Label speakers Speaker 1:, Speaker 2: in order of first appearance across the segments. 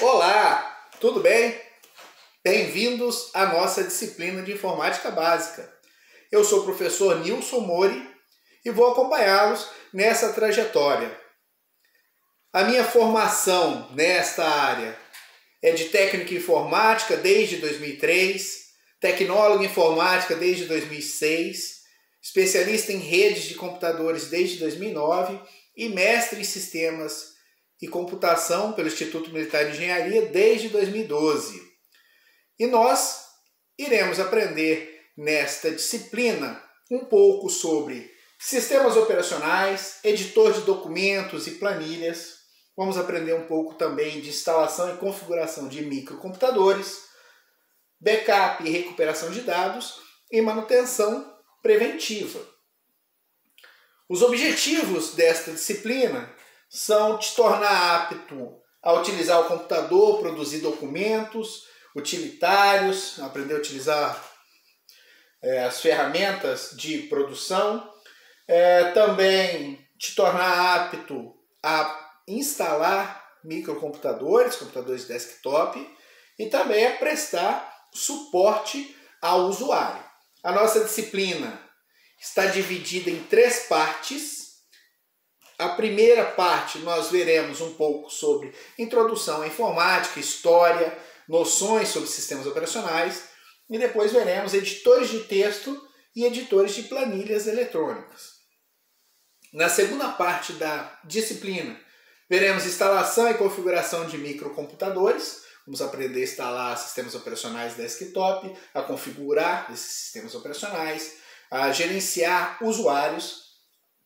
Speaker 1: Olá, tudo bem? Bem-vindos à nossa disciplina de informática básica. Eu sou o professor Nilson Mori e vou acompanhá-los nessa trajetória. A minha formação nesta área é de técnica informática desde 2003, tecnólogo em informática desde 2006, especialista em redes de computadores desde 2009 e mestre em sistemas e computação pelo Instituto Militar de Engenharia desde 2012. E nós iremos aprender nesta disciplina um pouco sobre sistemas operacionais, editor de documentos e planilhas. Vamos aprender um pouco também de instalação e configuração de microcomputadores, backup e recuperação de dados e manutenção preventiva. Os objetivos desta disciplina são te tornar apto a utilizar o computador, produzir documentos utilitários, aprender a utilizar é, as ferramentas de produção, é, também te tornar apto a instalar microcomputadores, computadores desktop e também a prestar suporte ao usuário. A nossa disciplina está dividida em três partes a primeira parte nós veremos um pouco sobre introdução à informática, história, noções sobre sistemas operacionais e depois veremos editores de texto e editores de planilhas eletrônicas. Na segunda parte da disciplina, veremos instalação e configuração de microcomputadores. Vamos aprender a instalar sistemas operacionais desktop, a configurar esses sistemas operacionais, a gerenciar usuários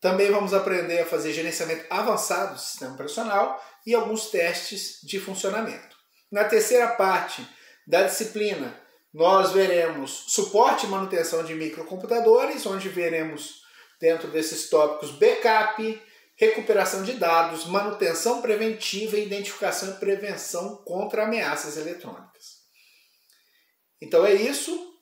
Speaker 1: também vamos aprender a fazer gerenciamento avançado do sistema operacional e alguns testes de funcionamento. Na terceira parte da disciplina, nós veremos suporte e manutenção de microcomputadores, onde veremos dentro desses tópicos backup, recuperação de dados, manutenção preventiva e identificação e prevenção contra ameaças eletrônicas. Então é isso.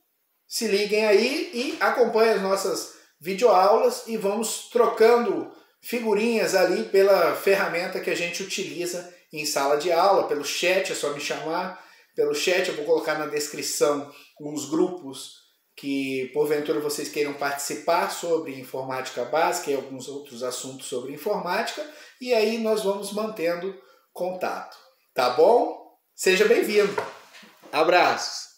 Speaker 1: Se liguem aí e acompanhem as nossas videoaulas e vamos trocando figurinhas ali pela ferramenta que a gente utiliza em sala de aula, pelo chat, é só me chamar. Pelo chat eu vou colocar na descrição uns grupos que porventura vocês queiram participar sobre informática básica e alguns outros assuntos sobre informática, e aí nós vamos mantendo contato. Tá bom? Seja bem-vindo. Abraços.